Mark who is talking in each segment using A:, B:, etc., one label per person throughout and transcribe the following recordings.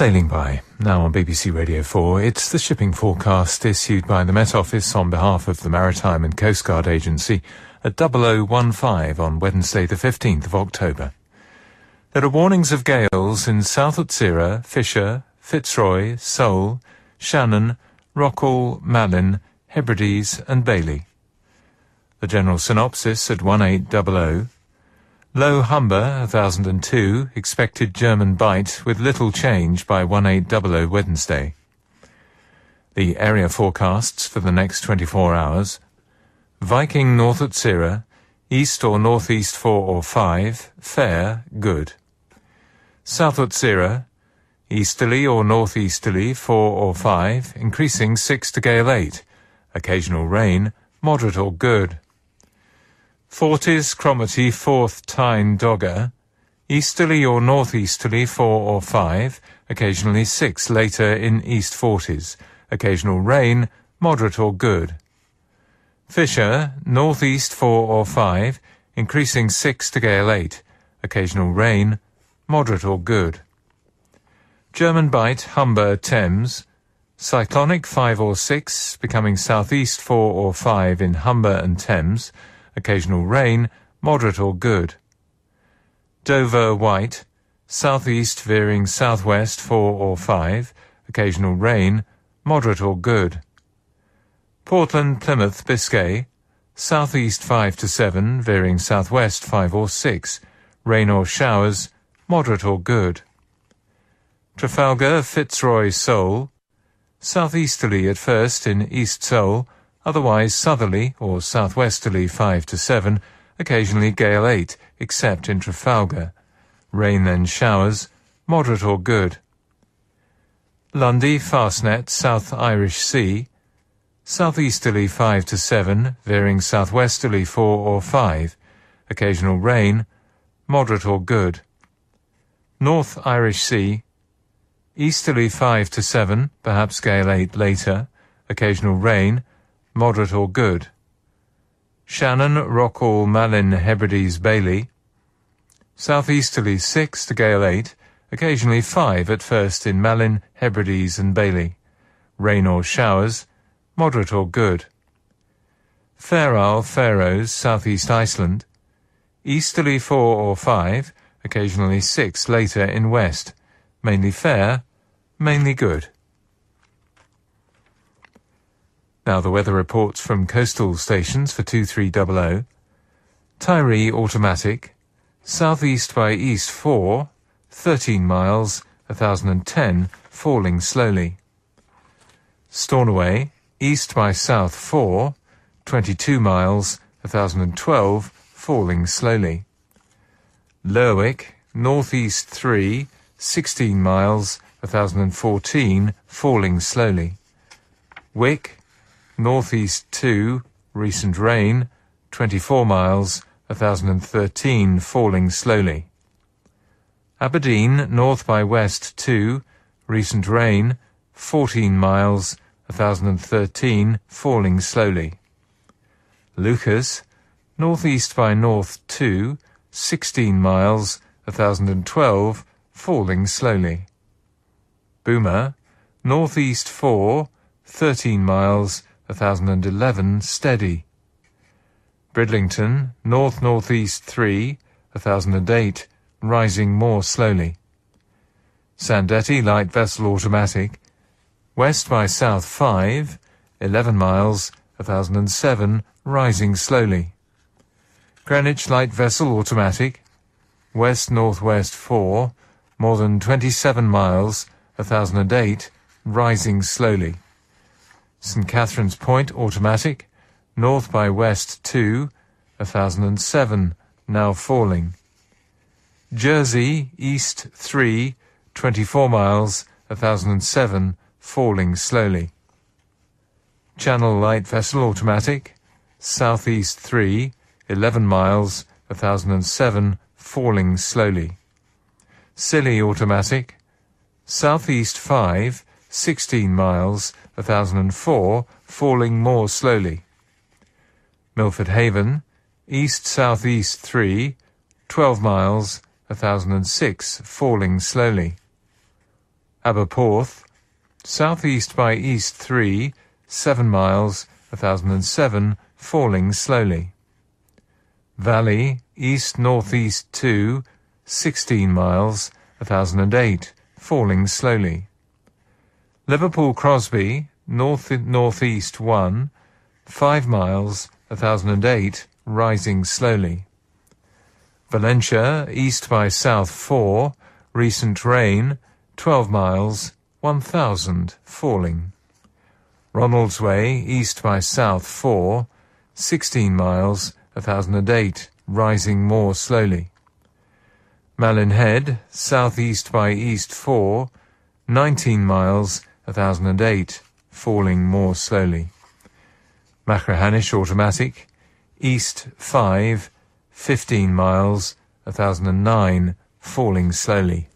A: Sailing by, now on BBC Radio 4, it's the shipping forecast issued by the Met Office on behalf of the Maritime and Coast Guard Agency at 0015 on Wednesday the 15th of October. There are warnings of gales in South Utsira, Fisher, Fitzroy, Sole, Shannon, Rockall, Malin, Hebrides and Bailey. The general synopsis at 1800 Low Humber, 1002, expected German Bight with little change by 1800 Wednesday. The area forecasts for the next 24 hours. Viking North Utsira, east or northeast 4 or 5, fair, good. South Utsira, easterly or northeasterly 4 or 5, increasing 6 to gale 8. Occasional rain, moderate or good. Forties, Cromarty, Forth, Tyne, Dogger, easterly or northeasterly 4 or 5, occasionally 6 later in East Forties, occasional rain, moderate or good. Fisher, northeast 4 or 5, increasing 6 to gale 8, occasional rain, moderate or good. German Bight, Humber, Thames, cyclonic 5 or 6, becoming southeast 4 or 5 in Humber and Thames, occasional rain, moderate or good. Dover Wight, southeast veering southwest 4 or 5, occasional rain, moderate or good. Portland Plymouth Biscay, southeast 5 to 7, veering southwest 5 or 6, rain or showers, moderate or good. Trafalgar Fitzroy Sole, southeasterly at first in East Sole, otherwise southerly or southwesterly 5 to 7, occasionally gale 8, except in Trafalgar. Rain then showers, moderate or good. Lundy Fastnet, South Irish Sea, southeasterly 5 to 7, veering southwesterly 4 or 5, occasional rain, moderate or good. North Irish Sea, easterly 5 to 7, perhaps gale 8 later, occasional rain, moderate or good. Shannon, Rockall, Malin, Hebrides, Bailey. Southeasterly 6 to gale 8, occasionally 5 at first in Malin, Hebrides and Bailey. Rain or showers, moderate or good. Fair Isle, Faroes, southeast Iceland. Easterly 4 or 5, occasionally 6 later in west. Mainly fair, mainly good. Now the weather reports from coastal stations for 2300. Tiree automatic, southeast by east 4, 13 miles, 1010, falling slowly. Stornoway, east by south 4, 22 miles, 1012, falling slowly. Lerwick, northeast 3, 16 miles, 1014, falling slowly. Wick, northeast 2, recent rain, 24 miles, 1013, falling slowly. Aberdeen, north by west 2, recent rain, 14 miles, 1013, falling slowly. Leuchars, northeast by north 2, 16 miles, 1012, falling slowly. Boulmer, northeast 4, 13 miles, 1011 steady. Bridlington, north-northeast 3, 1008, rising more slowly. Sandettie, light vessel automatic, west by south 5, 11 miles, 1007, rising slowly. Greenwich, light vessel automatic, west-northwest 4, more than 27 miles, 1008, rising slowly. St Catherine's Point automatic, north by west 2, 1007, now falling. Jersey, east 3, 24 miles, 1007, falling slowly. Channel light vessel automatic, southeast 3, 11 miles, 1007, falling slowly. Scilly automatic, southeast 5, 16 miles, 1004, falling more slowly. Milford Haven, east-southeast 3, 12 miles, 1006, falling slowly. Aberporth, southeast by east 3, 7 miles, 1007, falling slowly. Valley, east-northeast 2, 16 miles, 1008, falling slowly. Liverpool Crosby, north-northeast 1, 5 miles, 1008, rising slowly. Valentia, east by south 4, recent rain, 12 miles, 1000, falling. Ronaldsway, east by south 4, 16 miles, 1008, rising more slowly. Malin Head, southeast by east 4, 19 miles, 1008, falling more slowly. Machrihanish automatic, east 5, 15 miles, 1009, falling slowly.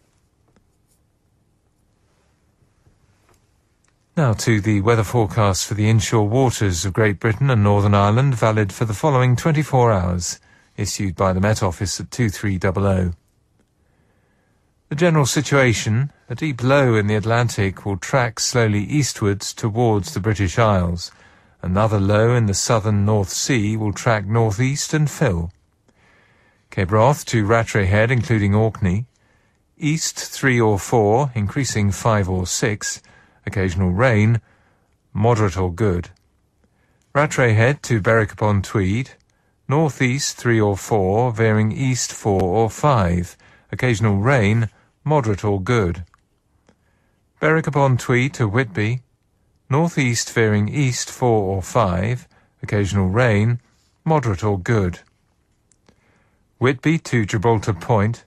A: Now to the weather forecast for the inshore waters of Great Britain and Northern Ireland, valid for the following 24 hours, issued by the Met Office at 2300. The general situation, a deep low in the Atlantic, will track slowly eastwards towards the British Isles. Another low in the southern North Sea will track northeast and fill. Cape Wrath to Rattray Head, including Orkney. East 3 or 4, increasing 5 or 6 occasional rain, moderate or good. Rattray Head to Berwick upon Tweed, north east 3 or 4, veering east 4 or 5, occasional rain, moderate or good. Berwick upon Tweed to Whitby, north east veering east 4 or 5, occasional rain, moderate or good. Whitby to Gibraltar Point,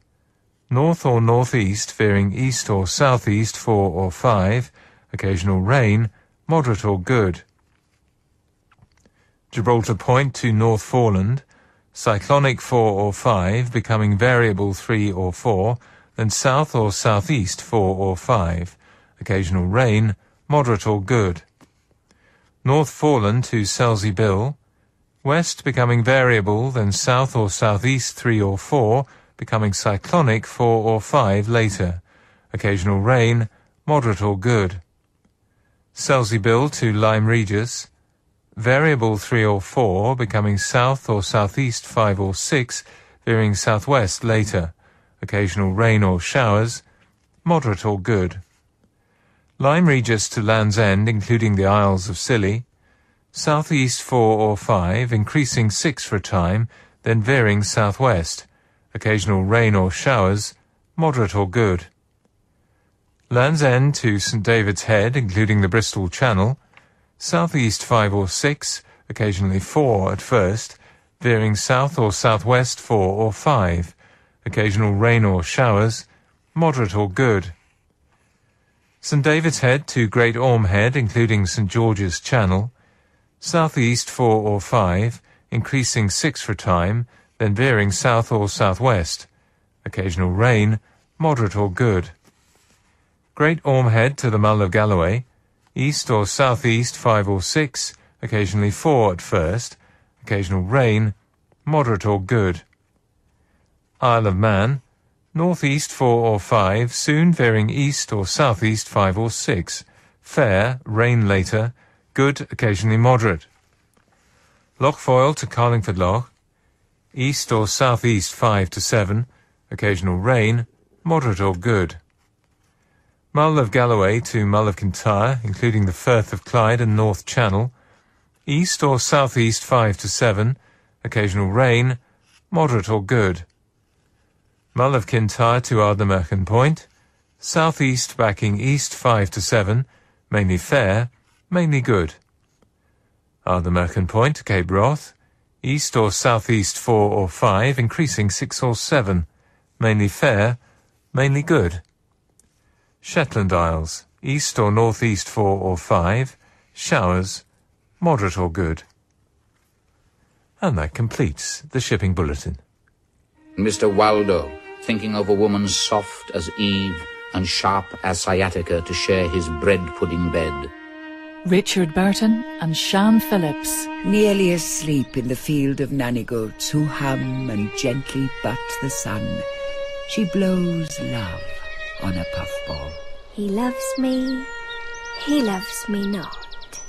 A: north or northeast veering east or southeast 4 or 5, occasional rain, moderate or good. Gibraltar Point to North Foreland, cyclonic 4 or 5, becoming variable 3 or 4, then south or southeast 4 or 5, occasional rain, moderate or good. North Foreland to Selsey Bill, west becoming variable, then south or southeast 3 or 4, becoming cyclonic 4 or 5 later, occasional rain, moderate or good. Selsey Bill to Lyme Regis, variable 3 or 4, becoming south or southeast 5 or 6, veering southwest later, occasional rain or showers, moderate or good. Lyme Regis to Land's End, including the Isles of Scilly, southeast 4 or 5, increasing 6 for a time, then veering southwest, occasional rain or showers, moderate or good. Land's End to St David's Head, including the Bristol Channel, southeast 5 or 6, occasionally 4 at first, veering south or southwest 4 or 5, occasional rain or showers, moderate or good. St David's Head to Great Orme Head, including St George's Channel, southeast 4 or 5, increasing 6 for time, then veering south or southwest, occasional rain, moderate or good. Great Orme Head to the Mull of Galloway, east or southeast 5 or 6, occasionally 4 at first, occasional rain, moderate or good. Isle of Man, northeast 4 or 5, soon veering east or southeast 5 or 6, fair, rain later, good, occasionally moderate. Lough Foyle to Carlingford Lough, east or southeast 5 to 7, occasional rain, moderate or good. Mull of Galloway to Mull of Kintyre, including the Firth of Clyde and North Channel. East or southeast 5 to 7. Occasional rain. Moderate or good. Mull of Kintyre to Ardnamurchan Point. Southeast backing east 5 to 7. Mainly fair. Mainly good. Ardnamurchan Point to Cape Wrath. East or southeast 4 or 5, increasing 6 or 7. Mainly fair. Mainly good. Shetland Isles, east or northeast 4 or 5, showers, moderate or good. And that completes the shipping bulletin.
B: Mr. Waldo, thinking of a woman soft as Eve and sharp as sciatica to share his bread pudding bed.
C: Richard Burton and Siân Phillips.
D: Nearly asleep in the field of nanny goats who hum and gently butt the sun, she blows love on a puffball.
E: He loves me, he loves me not.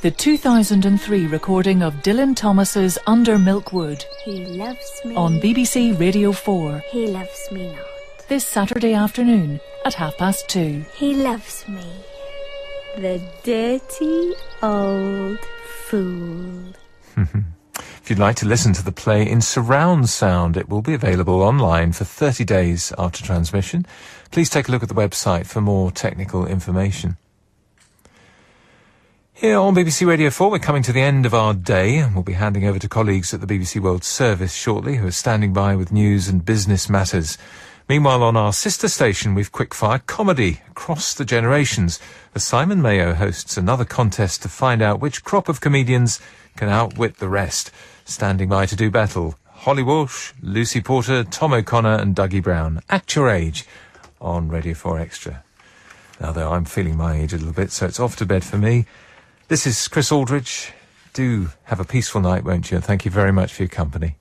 C: The 2003 recording of Dylan Thomas's Under Milkwood
E: He loves me.
C: on BBC Radio 4
E: He loves me not.
C: this Saturday afternoon at half past two.
E: He loves me. The dirty old fool.
A: If you'd like to listen to the play in surround sound, it will be available online for 30 days after transmission. Please take a look at the website for more technical information. Here on BBC Radio 4, we're coming to the end of our day and we'll be handing over to colleagues at the BBC World Service shortly who are standing by with news and business matters. Meanwhile, on our sister station, we've quickfire comedy across the generations as Simon Mayo hosts another contest to find out which crop of comedians can outwit the rest. Standing by to do battle, Holly Walsh, Lucy Porter, Tom O'Connor and Dougie Brown. Act your age on Radio 4 Extra. Now, though, I'm feeling my age a little bit, so it's off to bed for me. This is Chris Aldridge. Do have a peaceful night, won't you? And thank you very much for your company.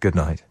A: Good night.